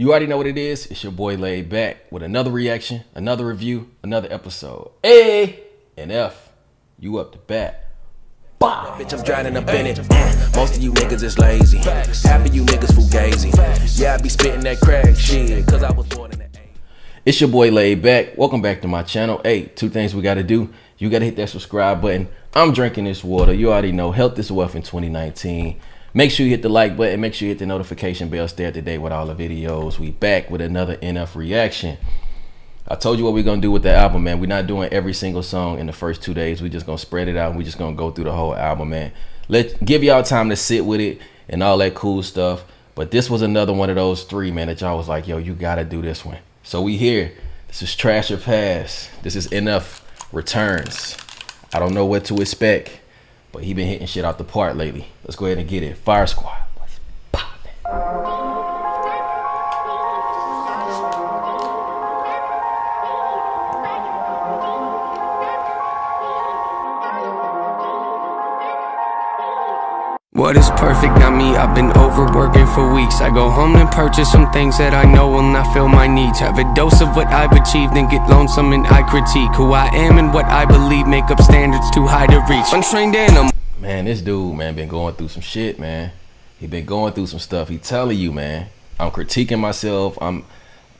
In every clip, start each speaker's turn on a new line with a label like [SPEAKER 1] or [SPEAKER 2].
[SPEAKER 1] You already know what it is. It's your boy Laid Back with another reaction, another review, another episode. A and F, you up to bat.
[SPEAKER 2] Bah. Bitch, I'm drowning up in it. Mm. Most of you niggas is lazy. Half of you niggas fugazi. Yeah, I be spitting that crack shit, cause I was born in the
[SPEAKER 1] It's your boy Laid Back. Welcome back to my channel. Hey, two things we gotta do. You gotta hit that subscribe button. I'm drinking this water. You already know health is wealth in 2019. Make sure you hit the like button. Make sure you hit the notification bell. Stay up to date with all the videos. We back with another NF reaction. I told you what we're gonna do with the album, man. We're not doing every single song in the first two days. We're just gonna spread it out. We're just gonna go through the whole album, man. Let give y'all time to sit with it and all that cool stuff. But this was another one of those three, man, that y'all was like, yo, you gotta do this one. So we here. This is Trash or Pass. This is NF Returns. I don't know what to expect, but he been hitting shit out the park lately. Let's go ahead and get it. Fire Squad.
[SPEAKER 3] What is perfect, not me, I've been overworking for weeks. I go home and purchase some things that I know will not fill my needs. Have a dose of what I've achieved and get lonesome and I critique Who I am and what I believe. Make up standards too high to reach. Untrained animal
[SPEAKER 1] Man, this dude, man, been going through some shit, man. He been going through some stuff, he telling you, man. I'm critiquing myself, I'm,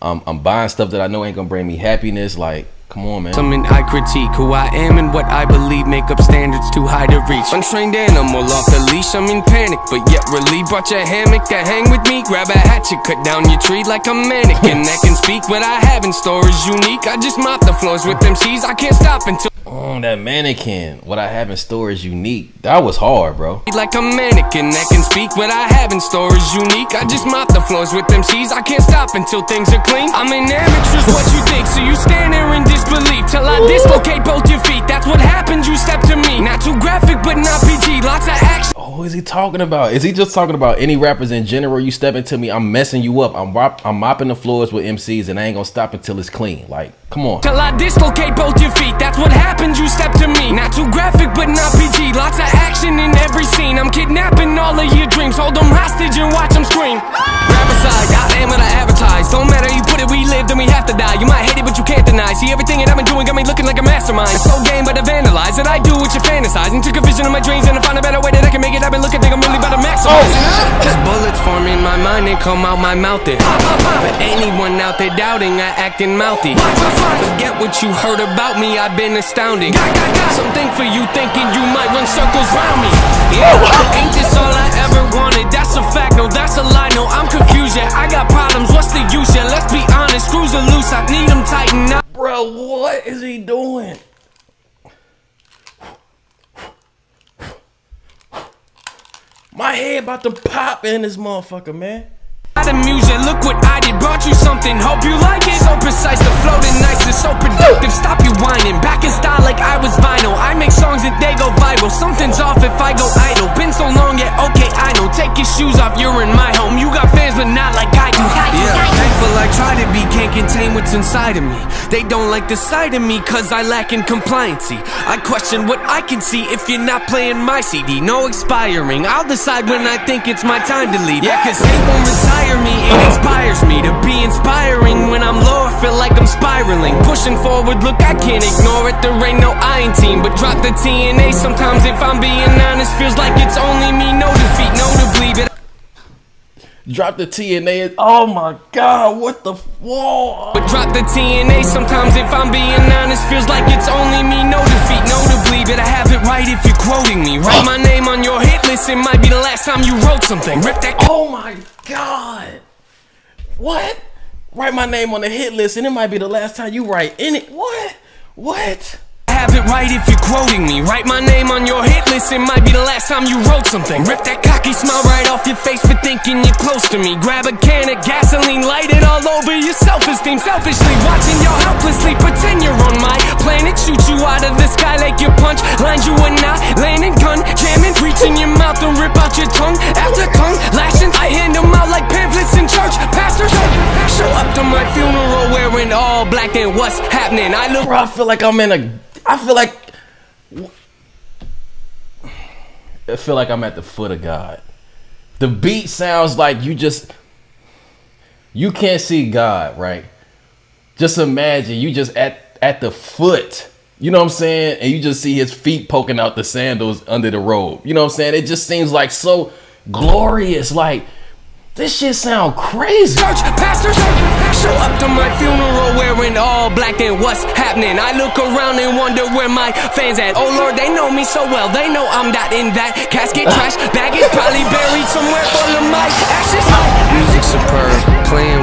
[SPEAKER 1] I'm, I'm buying stuff that I know ain't gonna bring me happiness, like Come on, man.
[SPEAKER 3] Some I critique who I am and what I believe make up standards too high to reach. Untrained animal off the leash, I'm in panic, but yet relieved. Brought your hammock to hang with me. Grab a hatchet, cut down your tree like a mannequin that can speak. What I have in store is unique. I just mop the floors with them C's. I can't stop until.
[SPEAKER 1] Oh, that mannequin. What I have in store is unique. That was hard, bro.
[SPEAKER 3] Like a mannequin that can speak. What I have in store is unique. I just mop the floors with them. I can't stop until things are clean. I'm an amateur's what you think. So you stand there in disbelief till I dislocate both your feet. That's what happens, you step to me. Not too graphic, but not PG. Lots of action.
[SPEAKER 1] Oh, is he talking about? Is he just talking about any rappers in general? You step into me, I'm messing you up. I'm I'm mopping the floors with MCs, and I ain't gonna stop until it's clean. Like, come on.
[SPEAKER 3] Till I dislocate both your feet. That's what happens, you step to me. Not too graphic, but not PG. Lots of action in every scene. I'm kidnapping all of your dreams. Hold them hostage and watch them scream. Rap aside, I am what I advertise. Don't matter, you put it, we live, then we have to die. You might hate it, but you can't deny. See everything that I've been doing got me looking like a mastermind. It's so game, but I vandalize it. I do what you fantasize. And took a vision of my dreams and I find a better way that I can make it happen. Look, I think I'm really about to maximize. Oh. My mind and come out my mouth. It. For anyone out there doubting, I acting mouthy. Forget what you heard about me, I've been astounding. Something for you thinking you might run circles round me. Yeah, ain't this all I
[SPEAKER 1] My head about to pop in this motherfucker, man.
[SPEAKER 3] The music, look what I did, brought you something, hope you like it. So precise, the floating nice is so productive, stop you whining. Back in style like I was vinyl, I make songs and they go viral. Something's off if I go idle, been so long yet, okay I know. Take your shoes off, you're in my home, you got to be, can't contain what's inside of me. They don't like the sight of me cause I lack in compliancy I question what I can see if you're not playing my CD No expiring, I'll decide when I think it's my time to leave. Yeah, cause hate won't retire me, it inspires me to be inspiring. When I'm low, I feel like I'm spiraling. Pushing forward, look, I can't ignore it. There ain't no I in team, but drop the TNA Sometimes if I'm being honest, feels like it's only me. No defeat, no to bleed, but
[SPEAKER 1] Drop the TNA. Oh my God, what the whoa.
[SPEAKER 3] But drop the TNA sometimes if I'm being honest. Feels like it's only me, no defeat, no to bleed. But I have it right if you're quoting me. Write my name on your hit list, it might be the last time you wrote something. Rip that.
[SPEAKER 1] Oh my God. What? Write my name on the hit list, and it might be the last time you write in it. What? What?
[SPEAKER 3] Have it right if you're quoting me. Write my name on your hit list, it might be the last time you wrote something. Rip that cocky smile right off your face for thinking you're close to me. Grab a can of gasoline, light it all over your self-esteem. Selfishly watching y'all helplessly pretend you're on my planet. Shoot you out of the sky like your punch Lines you would not, landing gun, jamming. Reaching your mouth and rip out your tongue. After tongue, lashing, I hand them out like pamphlets in church. Pastors, show up to my funeral wearing all black Then what's happening? I look
[SPEAKER 1] Bro, I feel like I'm in a I feel like I feel like I'm at the foot of God. The beat sounds like you just you can't see God, right? Just imagine you just at at the foot. You know what I'm saying? And you just see his feet poking out the sandals under the robe. You know what I'm saying? It just seems like so glorious. Like this shit sound crazy.
[SPEAKER 3] Church show up to my funeral wearing all black and what's happening? I look around and wonder where my fans at. Oh Lord, they know me so well. They know I'm not in that casket trash. Bag is probably buried somewhere full of my ashes. Music superb, playing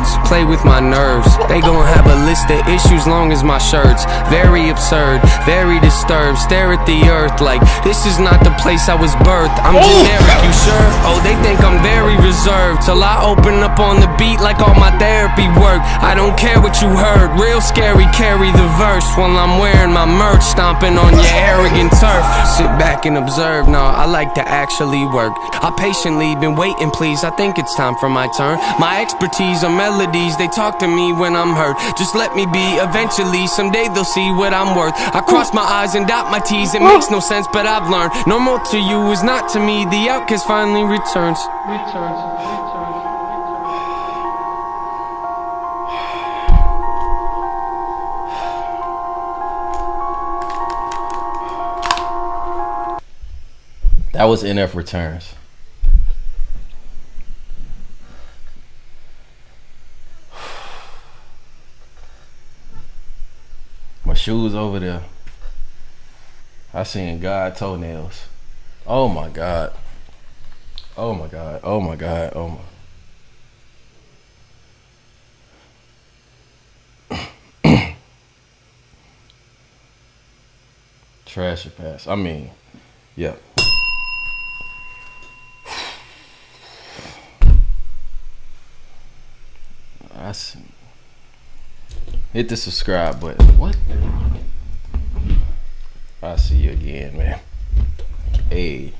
[SPEAKER 3] words, play with my nerves. They gon' have a list of issues long as my shirts. Very absurd, very disturbed. Stare at the earth like this is not the place I was birthed. I'm oh. generic, you sure? Oh, they think I'm very reserved till I open up on the beat like all my therapy work. I don't care what you heard, real scary. Carry the verse while I'm wearing my merch, stomping on your arrogant turf. Sit back and observe. Nah, I like to actually work. I patiently been waiting, please. I think it's time for my turn. My expertise are melodies. They talk to me when I'm hurt. Just let me be. Eventually, someday they'll see what I'm worth. I cross my eyes and dot my T's. It makes no sense, but I've learned. Normal to you is not to me. The outcast finally returns. Returns.
[SPEAKER 1] That was NF Returns. My shoes over there. I seen God toenails. Oh my God. Oh my God. Oh my God. Oh my. Trash or pass. I mean, yeah. I see. Hit the subscribe button. What? I'll see you again, man. Hey.